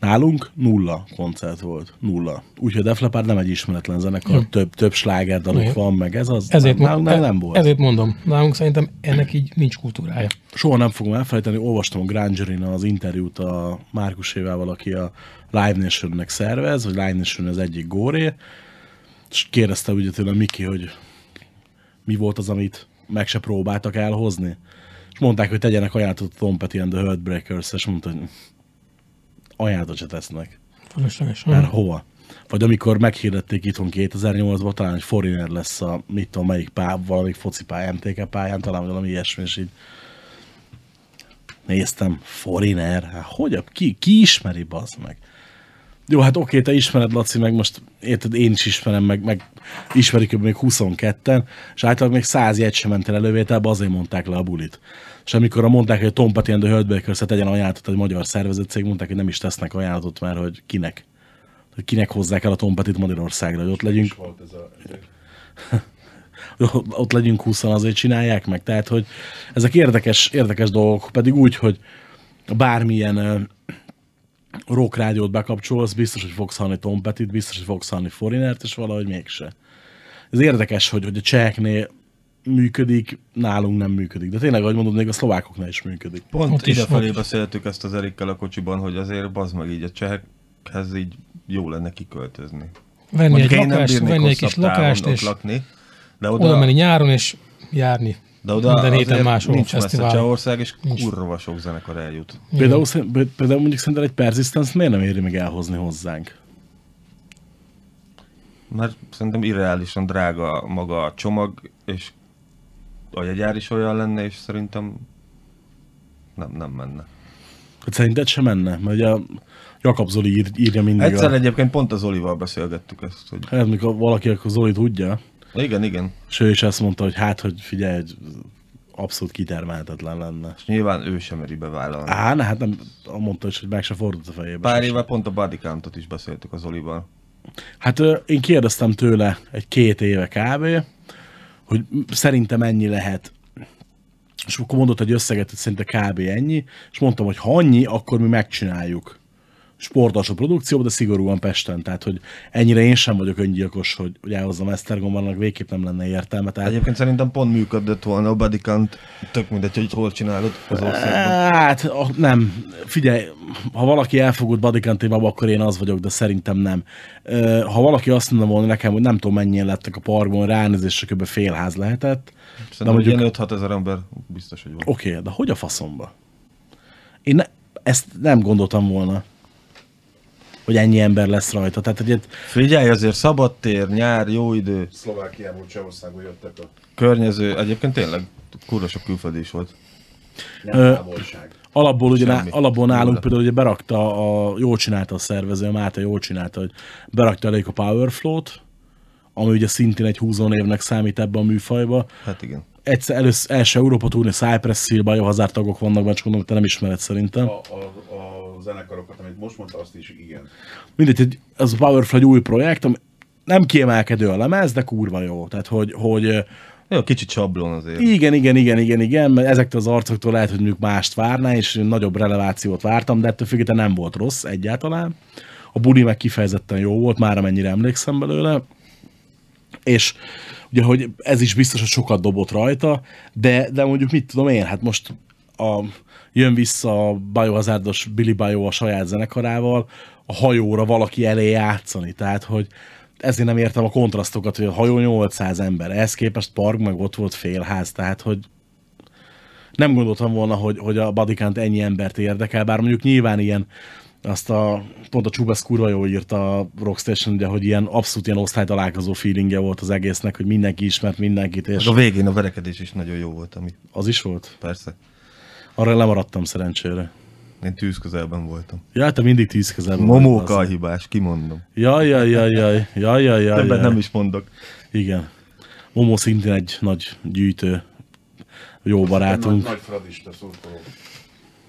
nálunk nulla koncert volt, nulla. Úgyhogy Def Leppard nem egy ismeretlen zenekar, több, több sláger daluk Igen. van, meg ez az, Ezért, nem, nálunk nem, nem volt. ezért mondom, nálunk szerintem ennek így nincs kultúrája. Soha nem fogom elfelejteni, olvastam a Grangerin az interjút a Márkusével, aki a Live Nation-nek szervez, vagy Live Nation az egyik góré, és kérdezte ugye tőle Miki, hogy mi volt az, amit meg se próbáltak elhozni. És mondták, hogy tegyenek ajánlatot a Tom Petty and the Heartbreakers, és mondta, hogy ajánlatot se tesznek. Fölösleges. Mert hova? Vagy amikor meghirdették itthon 2008-ban, talán, hogy Foreigner lesz a, mit tudom, melyik pá, valamelyik foci pályán, MTK pályán, talán valami ilyesmi, és így néztem, Foreigner, hát hogy, a- ki, ki ismeri, bazd meg? Jó, hát oké, te ismered, Laci, meg most érted, én is ismerem, meg, meg ismerik még 22-en, és általában még 100 jegy sem ment el elővételbe, azért mondták le a bulit. És amikor mondták, hogy a Tom Petty and the Heartbreakers tegyen ajánlatot egy magyar szervezet cég, mondták, hogy nem is tesznek ajánlatot, mert hogy kinek. Hogy kinek hozzák el a Tom Petty-t Magyarországra, hogy ott legyünk, volt ez a... ott legyünk 20 azért csinálják meg. Tehát, hogy ezek érdekes, érdekes dolgok, pedig úgy, hogy bármilyen rock rádiót bekapcsolsz, biztos, hogy fogsz hallani Tom biztos, hogy fogsz hallani Forinert, és valahogy mégse. Ez érdekes, hogy, hogy a cseheknél működik, nálunk nem működik. De tényleg, ahogy mondod, még a szlovákoknál is működik. Pont Ott is, idefelé is. beszéltük ezt az Erikkel a kocsiban, hogy azért bazd meg így a csehekhez így jó lenne kiköltözni. Venni Mondjuk egy lakást, venni egy kis lakást, és lakni, de oda oda, menni nyáron, és járni. de oda minden héten máshol nincs messze. Csehország, és Nincs. kurva sok zenekar eljut. Például, például mondjuk szerintem egy Persistence miért nem éri meg elhozni hozzánk? Mert szerintem irreálisan drága maga a csomag, és a jegyár is olyan lenne, és szerintem nem, nem menne. Hát szerinted sem menne? Mert ugye Jakab Zoli ír, írja mindig Egyszer a... egyébként pont az Olival beszélgettük ezt, hogy Hát, mikor valaki, akkor Zoli tudja, igen, igen, és ő is ezt mondta, hogy hát, hogy figyelj, hogy abszolút kitermelhetetlen lenne. és nyilván ő sem meri bevállalni. Á, ne, hát nem, mondta is, hogy meg se fordult a fejébe. Pár éve pont a body countot is beszéltük az Olival. Hát én kérdeztem tőle egy két éve kb., hogy szerintem ennyi lehet. És akkor mondott egy összeget, hogy szerinte kb. ennyi, és mondtam, hogy ha annyi, akkor mi megcsináljuk. Sportalsó produkcióban, de szigorúan Pesten. Tehát, hogy ennyire én sem vagyok öngyilkos, hogy, hogy elhozzam Esztergomban, végképp nem lenne értelme. Tehát, Egyébként szerintem pont működött volna a bodycount, tök mindegy, hogy hol csinálod az országban. Hát a- nem. Figyelj, ha valaki elfogult bodycam témába, akkor én az vagyok, de szerintem nem. Ha valaki azt mondja volna nekem, hogy nem tudom mennyien lettek a parkban, ránézésre kb. félház lehetett. De Szerintem mondjuk, ilyen 5-6 ezer ember biztos, hogy van. oké, okay, de hogy a faszomba? Én ne, ezt nem gondoltam volna, hogy ennyi ember lesz rajta. Tehát, hogy Figyelj, azért szabadtér, nyár, jó idő, Szlovákiából, Csehországból jöttek a környező, egyébként tényleg kurva sok külföldi is volt. nem távolság. Alapból, ugye, Semmi. alapból nálunk Nulla. például ugye berakta, a, jól csinálta a szervező, a Máté jól csinálta, hogy berakta elég a Powerflow-t, ami ugye szintén egy húzónévnek számít ebbe a műfajba. Hát igen. Egyszer, először első Európa turné Cypress Hill, Biohazard tagok vannak, benne, csak mondom, hogy te nem ismered szerintem. A, a, a zenekarokat, amit most mondta, azt is igen. Mindegy, hogy az a Powerflow egy új projekt, ami nem kiemelkedő a lemez, de kurva jó. Tehát, hogy, hogy Jó, kicsit sablon azért. Igen, igen, igen, igen, igen, mert ezektől az arcoktól lehet, hogy mondjuk mást várná, és nagyobb relevációt vártam, de ettől függetlenül nem volt rossz egyáltalán. A buli meg kifejezetten jó volt, már amennyire emlékszem belőle. És ugye, hogy ez is biztos, hogy sokat dobott rajta, de, de mondjuk mit tudom én, hát most a, jön vissza a Biohazardos Billy Bio a saját zenekarával, a hajóra valaki elé játszani, tehát hogy ezért nem értem a kontrasztokat, hogy a hajó 800 ember, ehhez képest park meg ott volt félház, tehát hogy nem gondoltam volna, hogy, hogy a Bodycount ennyi embert érdekel, bár mondjuk nyilván ilyen, azt a, pont a Csubesz kurva jól írta a Rockstation, ugye, hogy ilyen abszolút ilyen osztálytalálkozó feelingje volt az egésznek, hogy mindenki ismert mindenkit, és Meg a végén a verekedés is nagyon jó volt, ami az is volt. persze. Arra lemaradtam szerencsére. Én tűz közelben voltam. Ja, te mindig tíz kezelben Momóka a hibás, kimondom. Jaj, jaj, jaj, jaj, jaj, jaj, jaj, Többet nem is mondok. Igen. Momó szintén egy nagy gyűjtő, jó Nagy, barátunk. nagy fradista szurkoló.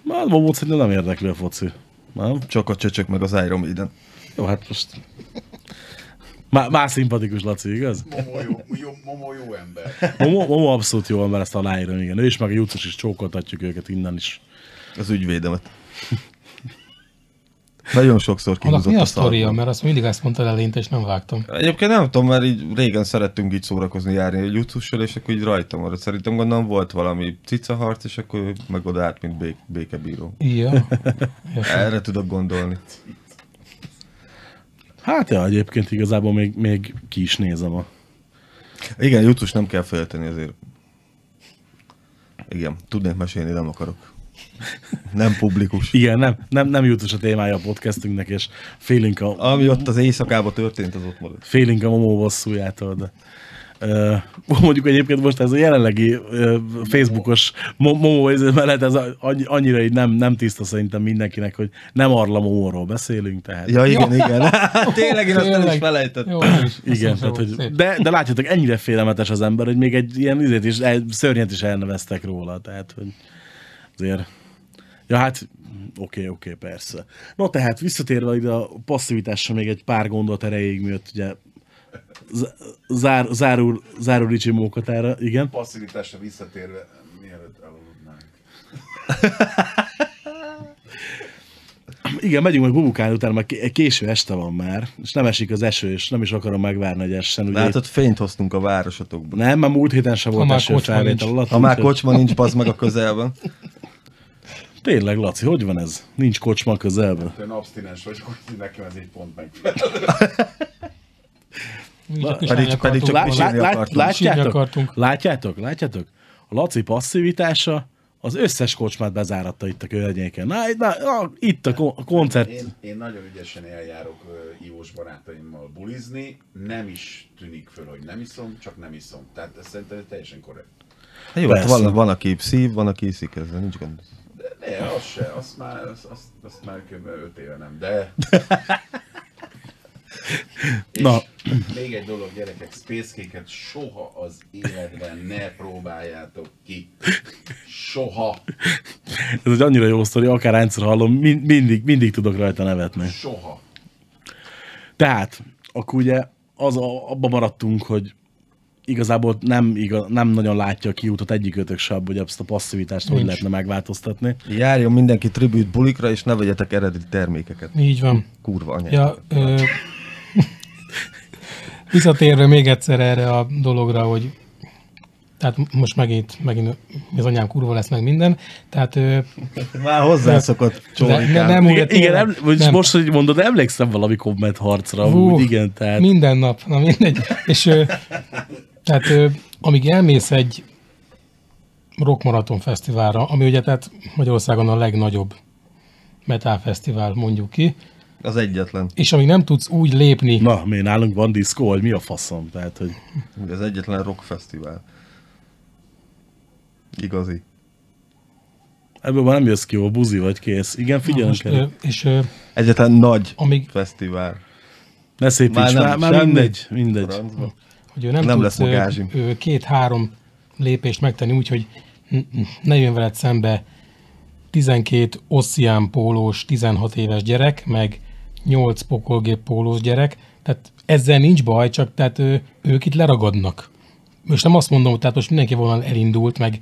Hát Momót szerintem nem érdekli a foci. Nem? Csak a csöcsök meg az Iron Maiden. Jó, hát most... Má, más szimpatikus Laci, igaz? Momó jó, jó, Momó jó ember. Momo, Momo abszolút jó ember, ezt aláírom, igen. Ő is, meg a Jucos is csókoltatjuk őket innen is. Az ügyvédemet. Nagyon sokszor Annak kihúzott mi a a sztoria? Mert azt mindig ezt mondta eleinte, és nem vágtam. Egyébként nem tudom, mert így régen szerettünk így szórakozni járni egy jutussal, és akkor így rajta maradt. Szerintem gondolom volt valami cicaharc, és akkor meg oda át, mint bék, békebíró. Ja. Értem. Erre tudok gondolni. Hát ja, egyébként igazából még, még ki is nézem a... Igen, jutus nem kell félteni azért. Igen, tudnék mesélni, nem akarok. Nem publikus. Igen, nem, nem, nem jutos a témája a podcastünknek, és félünk a, Ami ott az éjszakában történt, az ott marad. félünk a Momó bosszújától, de mondjuk egyébként most ez a jelenlegi Facebookos mo- Momó mellett ez annyira így nem, nem tiszta szerintem mindenkinek, hogy nem Arla Momóról beszélünk, tehát Ja, igen, igen. Tényleg, én azt el is felejtettem. Igen, tehát, hogy, de, de látjátok, ennyire félelmetes az ember, hogy még egy ilyen izét is, egy szörnyet is elneveztek róla, tehát, hogy azért... Ja, hát oké, oké, persze. No, tehát visszatérve ide a passzivitásra még egy pár gondolat erejéig, miatt ugye zár, zárul, zárul Ricsi Mókatára, igen. Passzivitásra visszatérve, mielőtt elaludnánk. Igen, megyünk majd bubukálni utána, mert ké- késő este van már, és nem esik az eső, és nem is akarom megvárni, hogy essen. Ugye Látod, fényt hoztunk a városotokba. nem, mert múlt héten sem volt már eső kocsma felvétel nincs. alatt. Ha már kocsma nincs, az meg a közelben. Tényleg, Laci, hogy van ez? Nincs kocsma közelben? Én abstinens vagyok, úgyhogy nekem ez egy pont megfelel. Csak pedig- pedig csak Lá, lá, lá, látjátok? Látjátok? Látjátok? A Laci passzivitása az összes kocsmát bezáratta itt a környéken. Na, na, na itt a, ko- a koncert. Én, én nagyon ügyesen eljárok uh, ívós barátaimmal bulizni, nem is tűnik föl, hogy nem iszom, csak nem iszom. Tehát ez szerintem ez teljesen korrekt. Hát jó, hát van, van, aki szív, van, aki iszik, ezzel nincs gond. De ne, az se, azt már, azt, azt, azt már kb. 5 éve nem, de... Na. És még egy dolog, gyerekek, Space Cake-et soha az életben ne próbáljátok ki. Soha. Ez egy annyira jó sztori, akár egyszer hallom, min- mindig, mindig tudok rajta nevetni. Soha. Tehát, akkor ugye az a, abban maradtunk, hogy igazából nem, igaz, nem nagyon látja a kiútot egyik ötök se hogy ezt a passzivitást hogy Nincs. lehetne megváltoztatni. Járjon mindenki tribute bulikra, és ne vegyetek eredeti termékeket. Így van. Kurva anyák. Ja, ö, visszatérve még egyszer erre a dologra, hogy tehát most megint, megint az anyám kurva lesz meg minden, tehát Már hozzászokott de, ne, nem, Igen, igen, igen em, most, nem. most, hogy mondod, emlékszem valami komment harcra, Hú, úgy, igen, tehát Minden nap, na mindegy. És tehát amíg elmész egy rockmaraton fesztiválra, ami ugye tehát Magyarországon a legnagyobb metal fesztivál, mondjuk ki, Az egyetlen. és amíg nem tudsz úgy lépni, na, mi nálunk van diszkó, hogy mi a faszom, tehát, hogy Az egyetlen rock fesztivál. Igazi. ebből már nem jössz ki, jó, buzi vagy kész. Igen, most, kell. és ö, Egyetlen nagy amíg Ne fesztivál. Már szépíts, nem, már, már mindegy, mindegy. Francba. hogy ő nem, Nem tudsz lesz két-három lépést megtenni úgy, hogy n- n- ne jön veled szembe 12 osszián pólós, 16 éves gyerek, meg 8 pokolgép pólós gyerek, tehát ezzel nincs baj, csak tehát ő, ők itt leragadnak. Most nem azt mondom, hogy tehát most mindenki volna elindult, meg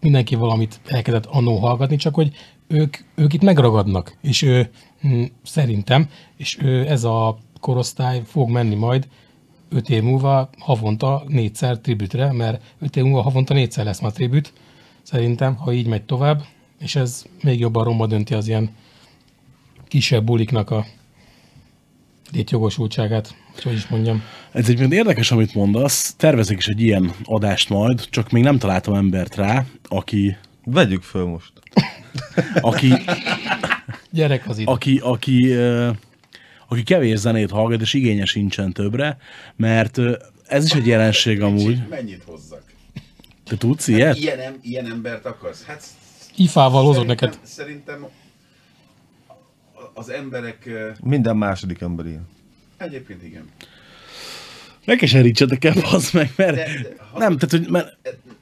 mindenki valamit elkezdett annó hallgatni, csak hogy ők, ők itt megragadnak, és ő, hm, szerintem, és ő, ez a korosztály fog menni majd öt év múlva havonta négyszer tribütre, mert öt év múlva havonta négyszer lesz már tribüt, szerintem, ha így megy tovább, és ez még jobban romba dönti az ilyen kisebb buliknak a létjogosultságát, hogy hogy is mondjam. Ez egyébként érdekes, amit mondasz. Tervezek is egy ilyen adást majd, csak még nem találtam embert rá, aki, Vegyük föl most. aki, Gyerek az itt. aki, aki, aki kevés zenét hallgat, és igénye sincsen többre, mert ez is egy jelenség amúgy. Mennyit hozzak? Te tudsz ilyet? Ilyen, em, ilyen embert akarsz? Hát Ifával hozok neked. Szerintem az emberek Minden második ember ilyen. egyébként igen. Ne keserítsetek el, az meg, mert De- de- ha- nem, tehát, hogy mert,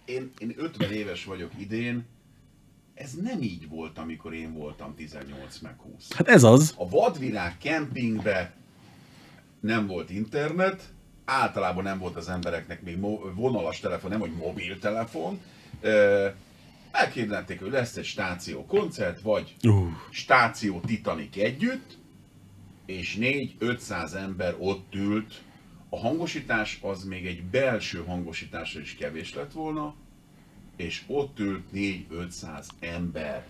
Én, én 50 éves vagyok idén, ez nem így volt, amikor én voltam 18 meg 20. hát ez az. A vadvilág kempingbe nem volt internet, általában nem volt az embereknek még mo- vonalas telefon, nem hogy mobiltelefon. Ö, Megkérdezték, hogy lesz egy stáció koncert, vagy Uh, stáció Titanic együtt, és 4-500 ember ott ült. A hangosítás az még egy belső hangosításra is kevés lett volna, és ott ült 4-500 ember.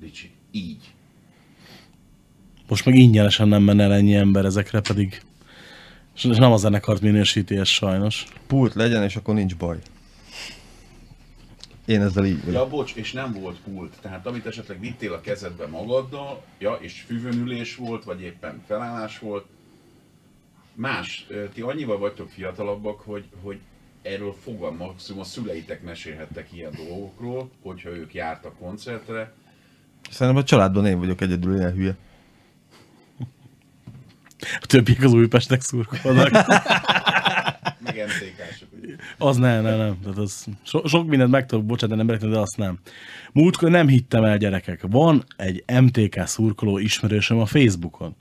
Ricsi, így. most meg ingyenesen nem menne el ennyi ember ezekre, pedig és nem a zenekart minősíti ez sajnos. Pult legyen, és akkor nincs baj. Én ezzel így vagyok. Ja, bocs, és nem volt pult. Tehát amit esetleg vittél a kezedbe magaddal, ja, és füvönülés volt, vagy éppen felállás volt. Más, ti annyival vagytok fiatalabbak, hogy, hogy erről fogalm maximum a szüleitek mesélhettek ilyen dolgokról, hogyha ők jártak koncertre. Szerintem a családban én vagyok egyedül ilyen hülye. A többiek az Újpestnek szurkolnak. Az nem, nem, nem. Tehát az, so, sok mindent meg tudok bocsátani embereknek, de azt nem. Múltkor nem hittem el, gyerekek. Van egy MTK szurkoló ismerősöm a Facebookon.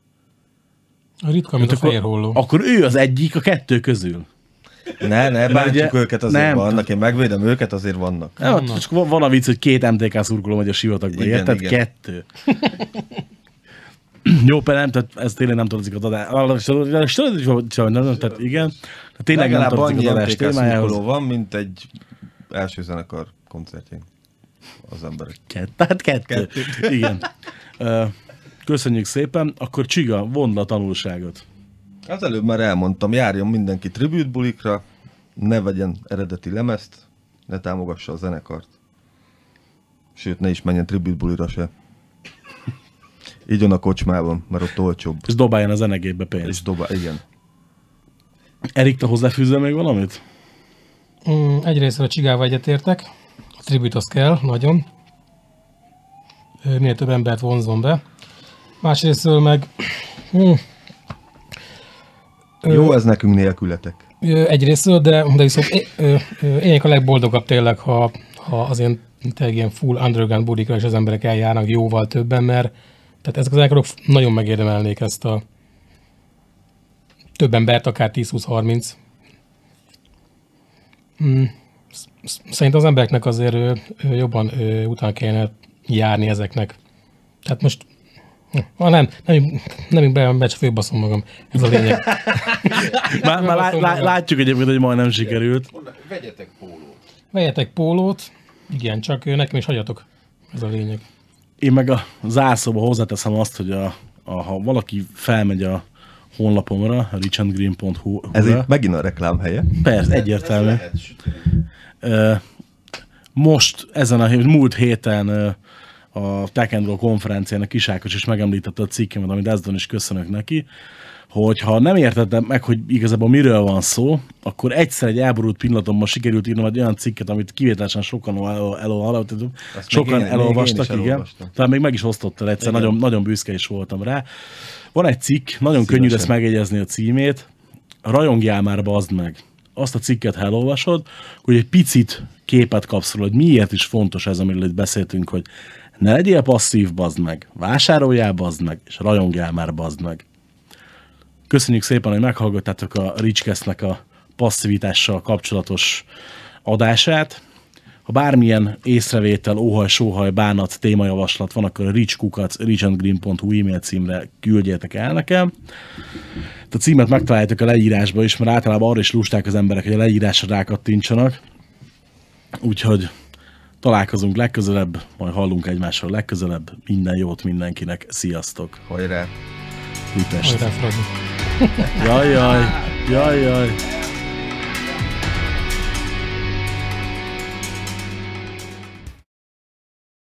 A ritka, mint a fehér holló. akkor ő az egyik a kettő közül. Ne, ne, bántjuk ugye- őket azért nem. vannak. Én megvédem őket, azért vannak. Nem, csak van, van a vicc, hogy két MTK szurkoló megy a sivatagba, Igen, érted? igen. Kettő. Jó, például nem, tehát ez tényleg nem tartozik az adás. Tehát igen, tehát tényleg nem tartozik az adás témájához. van, mint egy első zenekar koncertjén. Az emberek. Kett, tehát kettő. Igen. Ö, Köszönjük szépen. Akkor Csiga, vond le a tanulságot. Az előbb már elmondtam, járjon mindenki tribute bulikra, ne vegyen eredeti lemezt, ne támogassa a zenekart. Sőt, ne is menjen tribute bulira se. Így a kocsmában, mert ott olcsóbb. És dobáljon a zenegébe És pénzt. dobál, igen. Erik, te hozzáfűzöl még valamit? Mm, egyrészt a csigával egyetértek, a tribut az kell, nagyon. Minél több embert vonzon be. Másrésztől meg hm, Jó ez nekünk nélkületek. ö, egyrésztől, de, de viszont én, én a legboldogabb tényleg, ha, ha az ilyen, tényleg ilyen full underground budikra és az emberek eljárnak jóval többen, mert tehát ezek az zenekarok nagyon megérdemelnék ezt a több embert, akár 10-20-30. Mm, sz- sz- Szerintem az embereknek azért jobban ö, utána kellene járni ezeknek. Tehát most Ah, nem, nem, nem be, be csak főbaszom magam. Ez a lényeg. Már, már lá, lá, látjuk egyébként, hogy majdnem sikerült. Vegyetek pólót. Vegyetek pólót, igen, csak nekem is hagyjatok. Ez a lényeg. Én meg a zárszóba hozzáteszem azt, hogy a, a, ha valaki felmegy a honlapomra, richandgreen.hu Ez itt megint a reklám helye. Persze, egyértelmű. Most ezen a múlt héten a Tech and Roll konferencián a Kisákos is megemlítette a cikkemet, amit ezzel is köszönök neki, hogy ha nem értettem meg, hogy igazából miről van szó, akkor egyszer egy elborult pillanatomban sikerült írnom egy olyan cikket, amit kivételesen sokan el- elolvastak, sokan én- én elolvastak, is igen. Talán még meg is osztottál egyszer, nagyon, nagyon büszke is voltam rá. Van egy cikk, nagyon könnyű lesz Szívesen. megjegyezni a címét, rajongjál már, bazd meg. Azt a cikket, ha elolvasod, hogy egy picit képet kapsz róla, hogy miért is fontos ez, amiről itt beszéltünk, hogy ne legyél passzív, bazd meg, vásároljál, bazd meg, és rajongjál már, bazd meg. Köszönjük szépen, hogy meghallgattátok a Richcast-nek a passzivitással kapcsolatos adását. Ha bármilyen észrevétel, óhaj, sóhaj, bánat, témajavaslat van, akkor a richkukat richandgreen.hu e-mail címre küldjétek el nekem. A címet megtaláljátok a leírásba is, mert általában arra is lusták az emberek, hogy a leírásra rákattintsanak. Úgyhogy találkozunk legközelebb, majd hallunk egymással legközelebb. Minden jót mindenkinek. Sziasztok! Hajrá! Újpest! Hajrá, Fradi. Jaj, jaj, jaj, jaj.